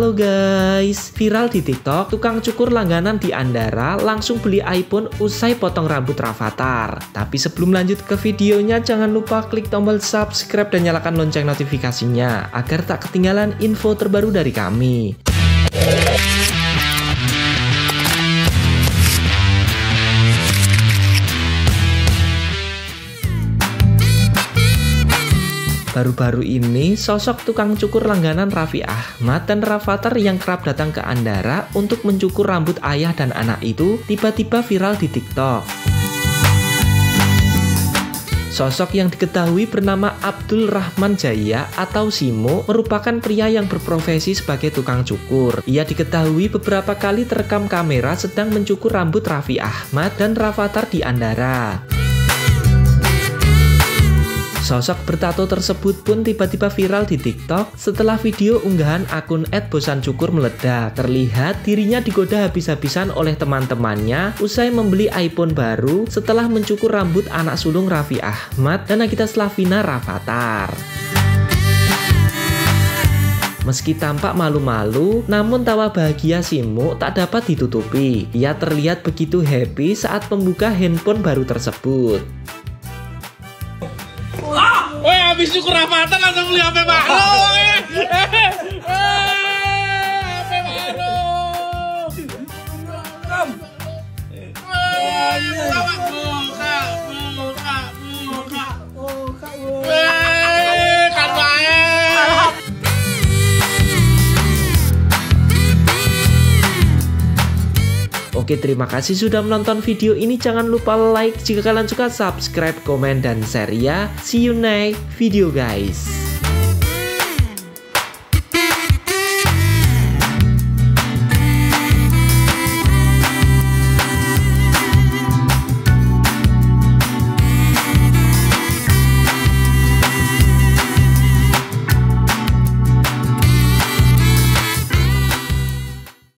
Halo guys, viral di TikTok, tukang cukur langganan di Andara langsung beli iPhone usai potong rambut Rafathar. Tapi sebelum lanjut ke videonya, jangan lupa klik tombol subscribe dan nyalakan lonceng notifikasinya agar tak ketinggalan info terbaru dari kami. Baru-baru ini, sosok tukang cukur langganan Raffi Ahmad dan Rafathar yang kerap datang ke Andara untuk mencukur rambut ayah dan anak itu tiba-tiba viral di TikTok. Sosok yang diketahui bernama Abdul Rahman Jaya atau Simo merupakan pria yang berprofesi sebagai tukang cukur. Ia diketahui beberapa kali terekam kamera sedang mencukur rambut Raffi Ahmad dan Rafathar di Andara. Sosok bertato tersebut pun tiba-tiba viral di TikTok setelah video unggahan akun @bosancukur meledak. Terlihat dirinya digoda habis-habisan oleh teman-temannya usai membeli iPhone baru setelah mencukur rambut anak sulung Raffi Ahmad dan Nagita Slavina Rafathar. Meski tampak malu-malu, namun tawa bahagia Simo tak dapat ditutupi. Ia terlihat begitu happy saat membuka handphone baru tersebut. Habis syukur Rafathar langsung beli HP baru. Oke terima kasih sudah menonton video ini. Jangan lupa like jika kalian suka subscribe, komen, dan share ya. See you next video guys